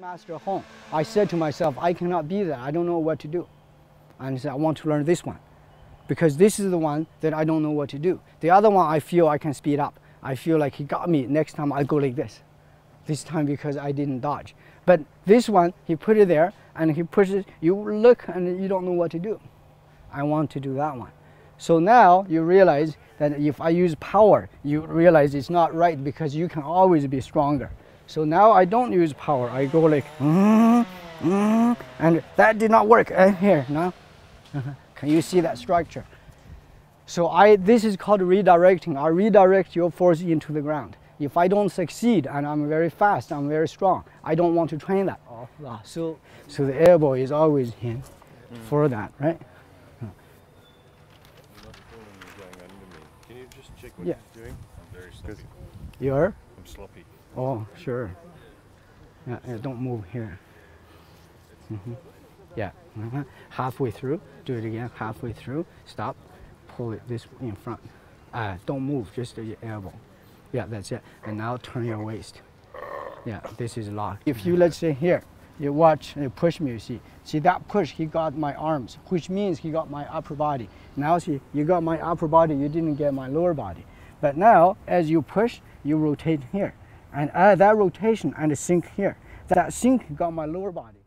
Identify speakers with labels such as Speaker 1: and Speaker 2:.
Speaker 1: Master Hong. I said to myself, I cannot be there. I don't know what to do. And I said, I want to learn this one because this is the one that I don't know what to do. The other one, I feel I can speed up. I feel like he got me. Next time I go like this. This time because I didn't dodge. But this one, he put it there and he pushes, you look and you don't know what to do. I want to do that one. So now you realize that if I use power, you realize it's not right because you can always be stronger. So now I don't use power. I go like, mm, mm, and that did not work. And here, now, can you see that structure? So I, this is called redirecting. I redirect your force into the ground. If I don't succeed and I'm very fast, I'm very strong, I don't want to train that. So, so the elbow is always here mm. for that, right?
Speaker 2: Can you just check what yeah. he's doing? I'm very sloppy.
Speaker 1: You're?
Speaker 2: I'm sloppy.
Speaker 1: Oh, sure. Yeah, yeah don't move here. Mm -hmm. Yeah, uh -huh. halfway through, do it again, halfway through, stop, pull it this in front. Uh, don't move, just your elbow. Yeah, that's it. And now turn your waist. Yeah, this is locked. If you, let's say here, you watch, you push me, you see. See that push, he got my arms, which means he got my upper body. Now see, you got my upper body, you didn't get my lower body. But now, as you push, you rotate here. And add that rotation and sink here. That sink got my lower body.